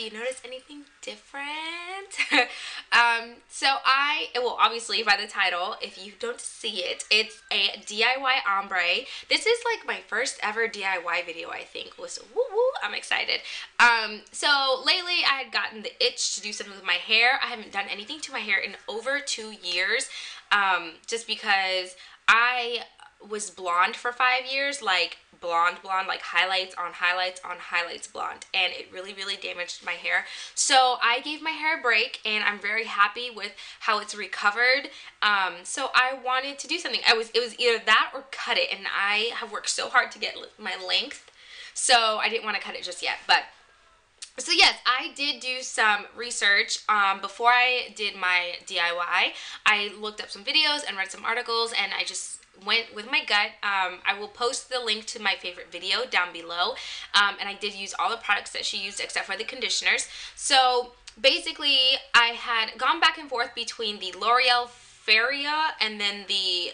Do you notice anything different? um, so I, well, obviously by the title, if you don't see it, it's a DIY ombre. This is like my first ever DIY video, I think. Was woo woo, I'm excited. Um, so lately I had gotten the itch to do something with my hair. I haven't done anything to my hair in over two years, um, just because I was blonde for five years, like blonde blonde like highlights on highlights on highlights blonde. And it really really damaged my hair. So I gave my hair a break and I'm very happy with how it's recovered. Um, so I wanted to do something. I was it was either that or cut it. And I have worked so hard to get my length. So I didn't want to cut it just yet. But so yes, I did do some research um, before I did my DIY. I looked up some videos and read some articles and I just went with my gut. Um, I will post the link to my favorite video down below. Um, and I did use all the products that she used except for the conditioners. So basically, I had gone back and forth between the L'Oreal Feria and then the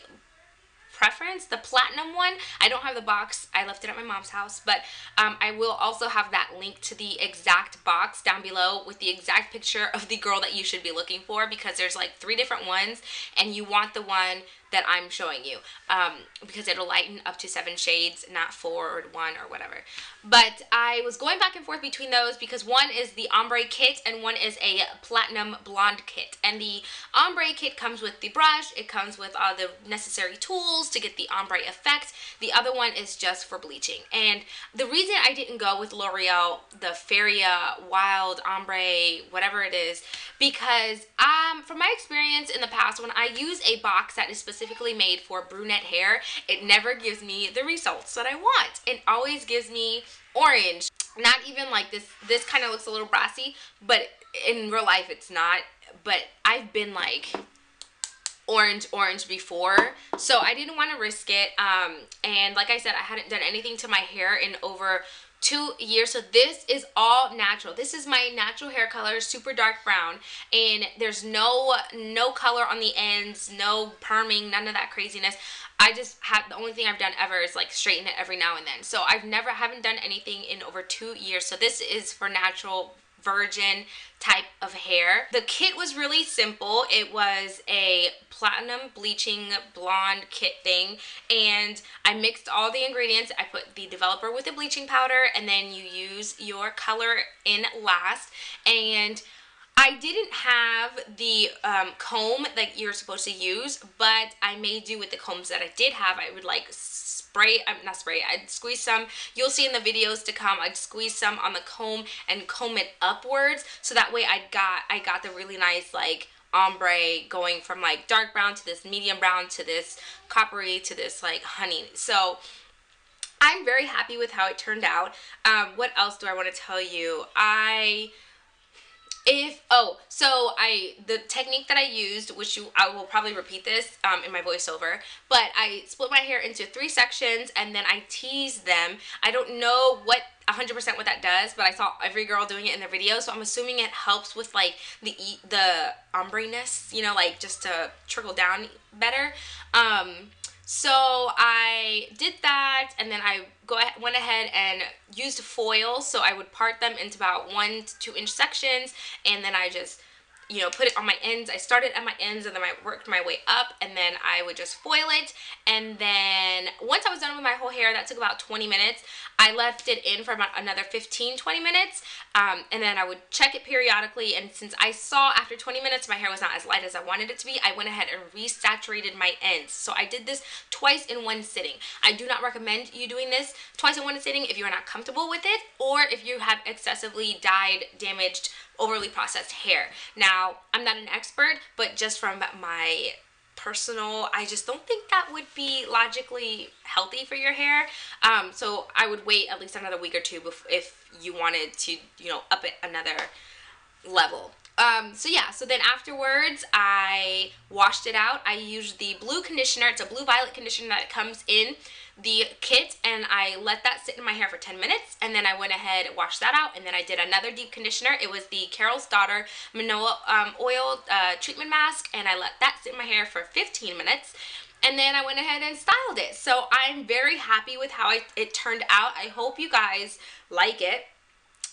preference, the platinum one. I don't have the box. I left it at my mom's house, but um, I will also have that link to the exact box down below with the exact picture of the girl that you should be looking for because there's like three different ones and you want the one that I'm showing you um, because it'll lighten up to seven shades, not four or one or whatever. But I was going back and forth between those because one is the ombre kit and one is a platinum blonde kit. And the ombre kit comes with the brush, it comes with all the necessary tools to get the ombre effect. The other one is just for bleaching. And the reason I didn't go with L'Oreal, the Feria Wild Ombre, whatever it is, because um, from my experience in the past, when I use a box that is specifically made for brunette hair, it never gives me the results that I want. It always gives me orange. Not even like this, this kind of looks a little brassy, but in real life it's not. But I've been like orange orange before so I didn't want to risk it um and like I said I hadn't done anything to my hair in over two years. So this is all natural. This is my natural hair color super dark brown. And there's no no color on the ends no perming none of that craziness. I just have the only thing I've done ever is like straighten it every now and then. So I've never haven't done anything in over two years. So this is for natural virgin type of hair. The kit was really simple. It was a platinum bleaching blonde kit thing and I mixed all the ingredients. I put the developer with the bleaching powder and then you use your color in last and I didn't have the um, comb that you're supposed to use, but I made do with the combs that I did have. I would like spray, I'm not spray, I'd squeeze some, you'll see in the videos to come, I'd squeeze some on the comb and comb it upwards so that way I got, I got the really nice like ombre going from like dark brown to this medium brown to this coppery to this like honey. So I'm very happy with how it turned out. Um, what else do I want to tell you? I so i the technique that i used which you i will probably repeat this um, in my voiceover but i split my hair into three sections and then i tease them. I don't know what 100% what that does but i saw every girl doing it in their video so i'm assuming it helps with like the the ombre-ness you know like just to trickle down better. Um so I did that and then I go ahead, went ahead and used foil. So I would part them into about one to two inch sections and then I just you know, put it on my ends. I started at my ends and then I worked my way up and then I would just foil it. And then once I was done with my whole hair, that took about 20 minutes. I left it in for about another 15, 20 minutes. Um, and then I would check it periodically. And since I saw after 20 minutes my hair was not as light as I wanted it to be, I went ahead and resaturated my ends. So I did this twice in one sitting. I do not recommend you doing this twice in one sitting if you're not comfortable with it or if you have excessively dyed, damaged, overly processed hair. Now, I'm not an expert, but just from my personal i just don't think that would be logically healthy for your hair um, so i would wait at least another week or two if you wanted to you know up it another level um, so yeah, so then afterwards I washed it out. I used the blue conditioner. It's a blue violet conditioner that comes in the kit and I let that sit in my hair for 10 minutes and then I went ahead and washed that out and then I did another deep conditioner. It was the Carol's Daughter Monoi um, Oil uh, Treatment Mask and I let that sit in my hair for 15 minutes and then I went ahead and styled it. So I'm very happy with how I, it turned out. I hope you guys like it.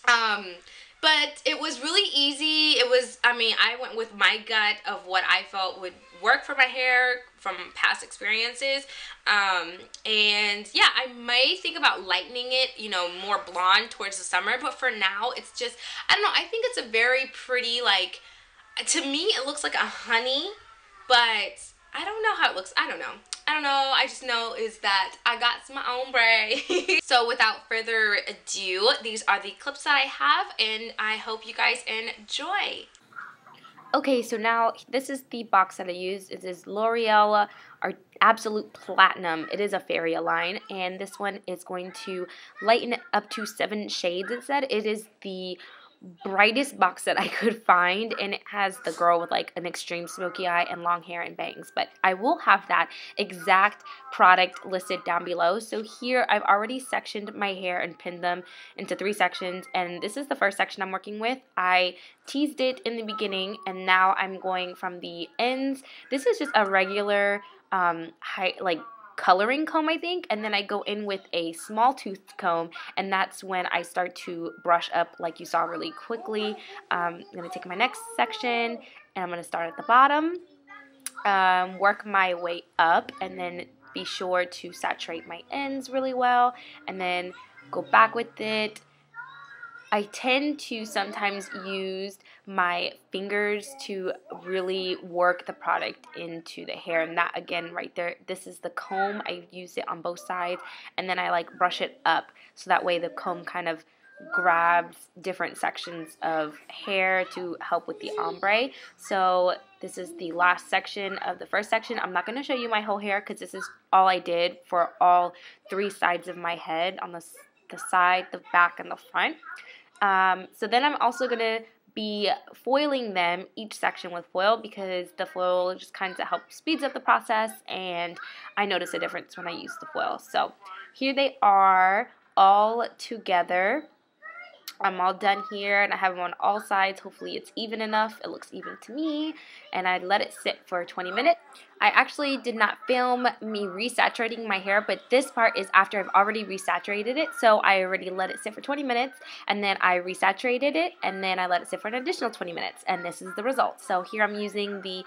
Um, but it was really easy. It was, I mean, I went with my gut of what I felt would work for my hair from past experiences. Um, and yeah, I may think about lightening it, you know, more blonde towards the summer. But for now, it's just, I don't know, I think it's a very pretty, like, to me, it looks like a honey, but I don't know how it looks. I don't know. I don't know. I just know is that I got some ombre. so without further ado, these are the clips that I have and I hope you guys enjoy. Okay, so now this is the box that I use. It is L'Oreal our Absolute Platinum. It is a Feria line, and this one is going to lighten up to seven shades, it said. It is the brightest box that I could find and it has the girl with like an extreme smoky eye and long hair and bangs but I will have that exact product listed down below. So here I've already sectioned my hair and pinned them into three sections and this is the first section I'm working with. I teased it in the beginning and now I'm going from the ends. This is just a regular um, high, like coloring comb, I think, and then I go in with a small tooth comb, and that's when I start to brush up like you saw really quickly. Um, I'm going to take my next section, and I'm going to start at the bottom, um, work my way up, and then be sure to saturate my ends really well, and then go back with it, I tend to sometimes use my fingers to really work the product into the hair and that again right there this is the comb. I use it on both sides and then I like brush it up so that way the comb kind of grabs different sections of hair to help with the ombre. So this is the last section of the first section. I'm not going to show you my whole hair because this is all I did for all three sides of my head on the, the side the back and the front um, so then I'm also going to be foiling them each section with foil because the foil just kind of helps speeds up the process and I notice a difference when I use the foil. So here they are all together. I'm all done here and I have them on all sides. Hopefully it's even enough. It looks even to me. And I let it sit for 20 minutes. I actually did not film me resaturating my hair, but this part is after I've already resaturated it. So I already let it sit for 20 minutes and then I resaturated it and then I let it sit for an additional 20 minutes. And this is the result. So here I'm using the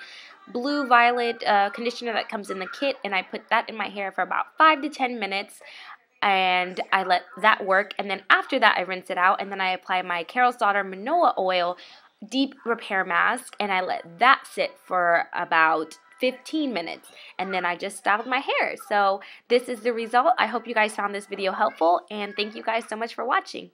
blue violet uh, conditioner that comes in the kit and I put that in my hair for about 5 to 10 minutes and I let that work. And then after that, I rinse it out, and then I apply my Carol's Daughter Monoi Oil Deep Repair Mask, and I let that sit for about 15 minutes and then I just styled my hair. So this is the result. I hope you guys found this video helpful and thank you guys so much for watching.